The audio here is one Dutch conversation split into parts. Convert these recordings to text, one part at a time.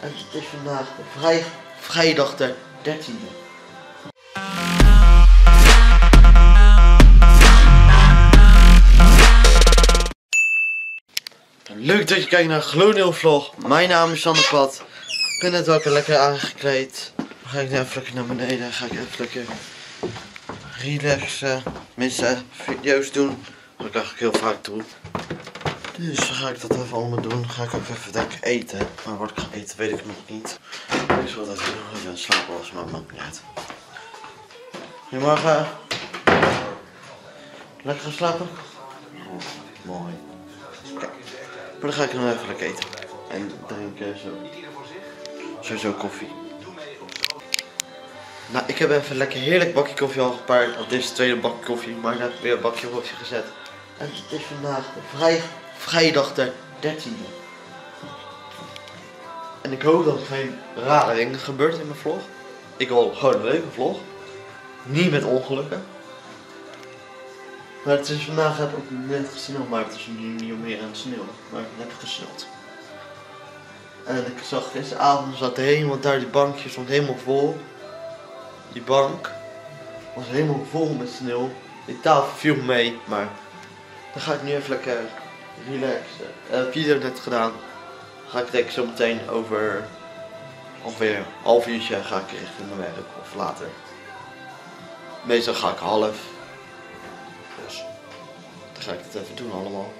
En het is vandaag vrijdag de 13e. Leuk dat je kijkt naar Glooneel Vlog. Mijn naam is Sander Pad. Ik ben net ook lekker aangekleed. Dan ga ik nu even lekker naar beneden. ga ik even lekker relaxen. Tenminste, video's doen. Wat ik eigenlijk heel vaak doe. Dus dan ga ik dat even allemaal doen. Ga ik ook even denk ik, eten. Maar wat ik ga eten weet ik nog niet. Ik zal dat even nog even slapen als maar maakt niet uit. Goedemorgen. Lekker gaan slapen? Oh, mooi. Kijk. Maar dan ga ik nog even lekker eten. En drinken zo. Sowieso koffie. Nou, ik heb even lekker heerlijk bakje koffie al gepaard. Is het tweede bakje koffie. Maar ik heb weer een bakje koffie gezet. En het is vandaag vrij, vrijdag de 13e. En ik hoop dat er geen rare dingen gebeurt in mijn vlog. Ik wil gewoon een leuke vlog. Niet met ongelukken. Maar het is vandaag heb ik net gesneld, maar het is nu niet meer aan het sneeuwen. Maar ik heb gesneld. En ik zag gisteravond zat helemaal daar die bankje stond helemaal vol. Die bank was helemaal vol met sneeuw. Die tafel viel mee, maar dan ga ik nu even lekker relaxen. Ik heb video net gedaan. Ga ik denk zo meteen over ongeveer een half uurtje ga ik richting mijn werk of later. Meestal ga ik half. Dus dan ga ik het even doen allemaal.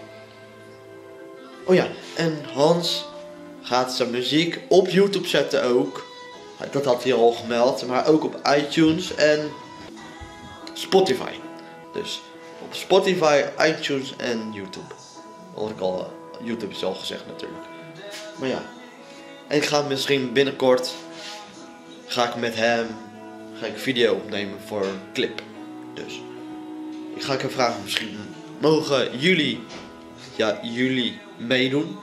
Oh ja, en Hans gaat zijn muziek op YouTube zetten ook. Dat had hij al gemeld, maar ook op iTunes en Spotify. Dus op Spotify, iTunes en YouTube. Wat ik al, YouTube is al gezegd natuurlijk. Maar ja, en ik ga misschien binnenkort, ga ik met hem, ga ik video opnemen voor een clip. Dus, ik ga ik hem vragen misschien, mogen jullie, ja jullie meedoen?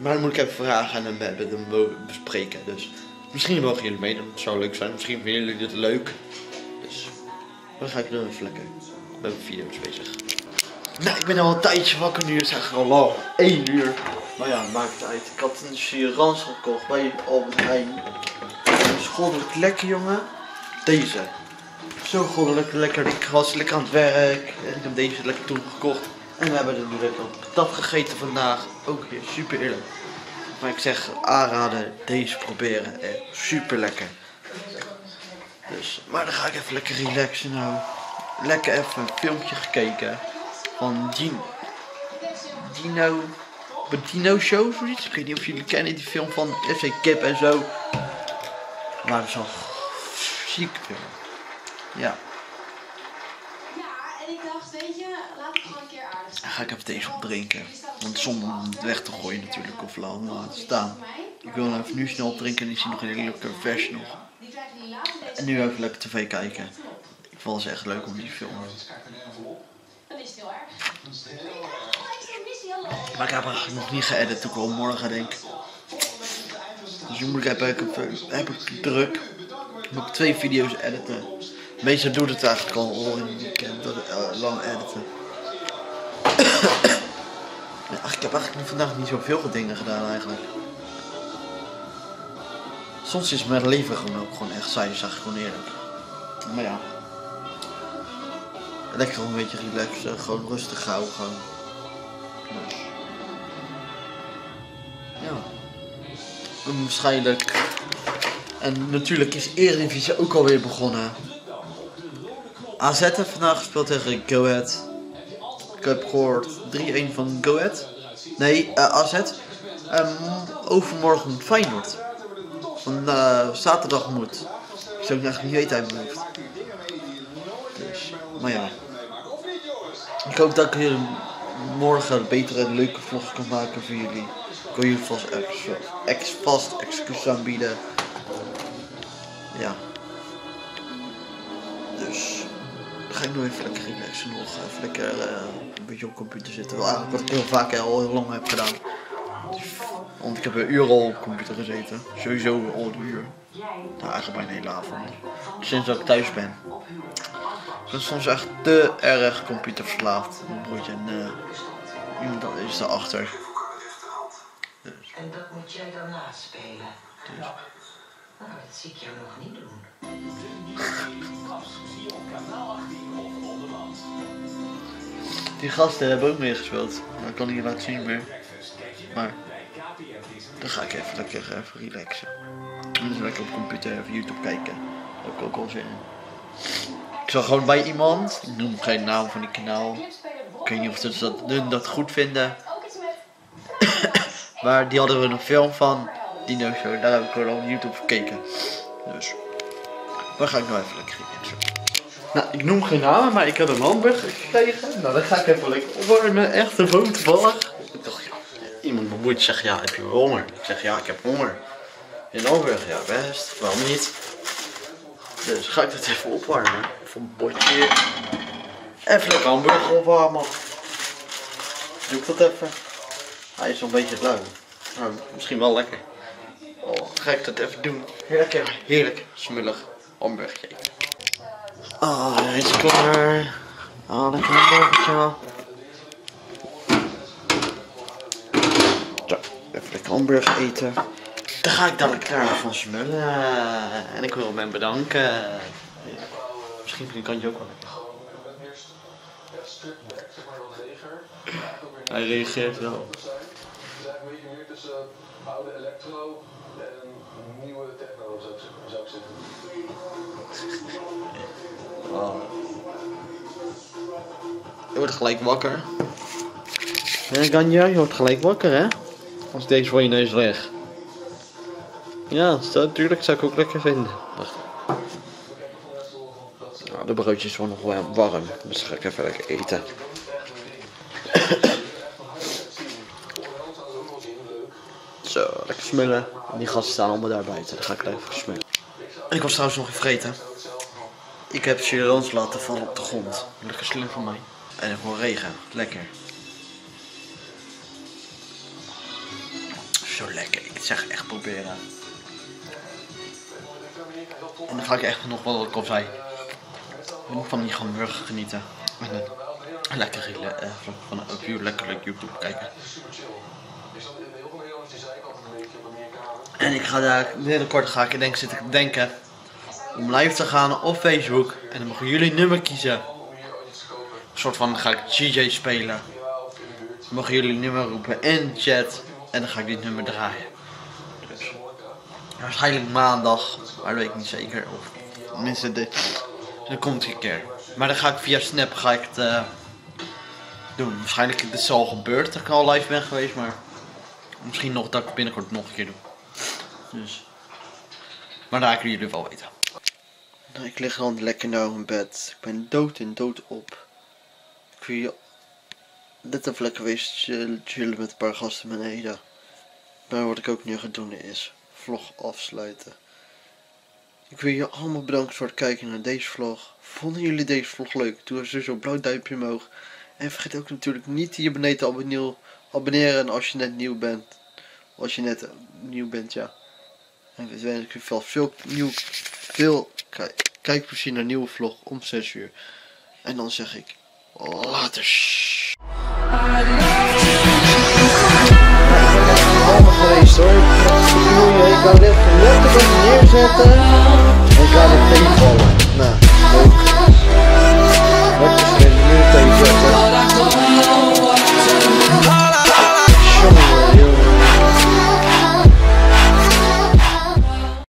Maar dan moet ik even vragen met hem bespreken. Dus misschien mogen jullie meedoen. Het zou leuk zijn. Misschien vinden jullie dit leuk. Dus dan ga ik nu even lekker met mijn video's bezig. Nou, ik ben al een tijdje wakker nu. Het is eigenlijk al lang. 1 uur. Maar ja, maakt het uit. Ik had een sirans gekocht bij Albert Heijn. Goddelijk lekker, jongen. Deze. Zo goddelijk lekker. Ik was lekker aan het werk. En ik heb deze lekker toen gekocht. En we hebben er nu lekker dat gegeten vandaag. Ook weer super eerlijk. Maar ik zeg aanraden, deze proberen. Echt super lekker. Dus, maar dan ga ik even lekker relaxen nou. Lekker even een filmpje gekeken. Van Dino. Dino. Dino Show of zoiets. Ik weet niet of jullie kennen die film van FC Kip en zo. Maar het is wel ziek film. Ja. Ja, en ik dacht, weet je, laat ik gewoon een keer aardig zijn. ga ik even deze opdrinken. Want zonder hem weg te gooien natuurlijk of lang laten staan. Ik wil hem even nu snel opdrinken en die is nog een lekker vers nog. En nu even lekker tv kijken. Ik vond het echt leuk om die film. Is. Maar ik heb nog niet geëdit toen ik al morgen denk. Dus nu moet ik heb, ik, heb ik druk. Moet ik twee video's editen. Meestal doe ik het eigenlijk al in het weekend. Dat ik, eh, lang editen. Ja, ik heb eigenlijk vandaag niet zoveel dingen gedaan eigenlijk. Soms is mijn leven gewoon ook gewoon echt saai, zeg ik gewoon eerlijk. Maar ja. Lekker een beetje relaxen, gewoon rustig houden. Dus. Ja. Waarschijnlijk. En natuurlijk is Eredivisie ook alweer begonnen. AZ heeft vandaag gespeeld tegen Go Ahead. Ik heb gehoord 3-1 van Go Ahead. Nee, eh, AZ. Ehm, overmorgen Feyenoord. Van eh, zaterdag moet. Ik zou eigenlijk niet weten uit mijn. Dus, maar ja. Ik hoop dat ik morgen een betere en leuke vlog kan maken voor jullie. Ik wil jullie vast, ex, ex, aanbieden. Ja. Dus. Dan ga ik nu even lekker relaxen nog. Even lekker eh, een beetje op computer zitten. Wel wat ik heel vaak al heel lang heb gedaan. Want ik heb een uur al op computer gezeten. Sowieso al een uur. Nou, eigenlijk bijna een hele avond. Sinds dat ik thuis ben. Ik ben soms echt te erg computerverslaafd. Mijn broertje en eh, iemand is daarachter. Dus. En dat moet jij dan naspelen. Dus. Nou, dat zie ik jou nog niet doen. Die gasten hebben ook meegespeeld. Ik kan niet laten zien meer. Maar dan ga ik even lekker even relaxen. En dus lekker op computer even YouTube kijken. Daar heb ik ook al zin in. Zag gewoon bij iemand, ik noem geen naam van die kanaal. Ik weet niet of ze dat, dat goed vinden. Maar die hadden we een film van Dino Show. Daar heb ik wel op YouTube gekeken. Dus. Waar ga ik nou even lekker relaxen. Nou, ik noem geen namen, maar ik heb een hamburger gekregen. Nou, dan ga ik even lekker opwarmen. Echt een toevallig. Ik dacht, ja, iemand bemoeit zegt, ja, heb je honger? Ik zeg, ja, ik heb honger. Een hamburger, ja, best. Waarom niet? Dus ga ik dat even opwarmen. Even een bordje. Even lekker hamburger opwarmen. Doe ik dat even. Hij is een beetje lauw. Nou, misschien wel lekker. Oh, ga ik dat even doen. Lekker, heerlijk, smullig hamburger eten. Oh, hij is klaar. Oh, lekker hamburgertje. Zo, even lekker hamburger eten. Dan ga ik dadelijk klaar van smullen. En ik wil hem bedanken. Misschien vind ik kantje ook wel lekker. Hij reageert wel. Het is eigenlijk een beetje meer tussen oude electro en nieuwe techno, zou ik, zou ik zeggen. Oh. Je wordt gelijk wakker. Ja, Ganja, je wordt gelijk wakker, hè? Als deze voor je neus ligt. Ja, dat natuurlijk zou ik ook lekker vinden. Wacht. Nou, de broodjes zijn nog wel warm, dus ga ik even lekker eten. Zo, lekker smullen. En die gasten staan allemaal daar buiten, dan ga ik lekker smullen. En ik was trouwens nog vergeten. Ik heb chirons laten vallen op de grond. Lekker slim van mij. En er gewoon regen. Lekker. Zo lekker. Ik zeg echt proberen. En dan ga ik echt nog wat ik al. Nog van die hamburger genieten. En dan lekker eh, van, een puur lekker YouTube kijken. Een een. En ik ga daar binnenkort ga ik denk zitten denken om live te gaan op Facebook. En dan mogen jullie nummer kiezen. Een soort van ga ik DJ spelen. Dan mogen jullie nummer roepen in chat. En dan ga ik dit nummer draaien. Dus, waarschijnlijk maandag. Maar dat weet ik niet zeker. Of tenminste, de, dat komt een keer. Maar dan ga ik via Snap ga ik het eh, doen. Waarschijnlijk is het al gebeurd dat ik al live ben geweest. Maar misschien nog dat ik binnenkort nog een keer doe. Dus. Maar daar kunnen jullie wel weten. Nou, ik lig gewoon lekker nou in bed. Ik ben dood en dood op. Ik wil je net even lekker chill- chillen met een paar gasten beneden. Maar wat ik ook nu ga doen is vlog afsluiten. Ik wil je allemaal bedanken voor het kijken naar deze vlog. Vonden jullie deze vlog leuk? Doe even zo'n blauw duimpje omhoog. En vergeet ook natuurlijk niet hier beneden te abonneren, abonneren als je net nieuw bent. Als je net eh, nieuw bent, ja. En we wens ik veel, veel, nieuw, veel ki- kijkplezier naar een nieuwe vlog om 6 uur. En dan zeg ik later. Allemaal geweest hoor. Ik ga dit letterlijk neerzetten. En ik ga het tegenvallen.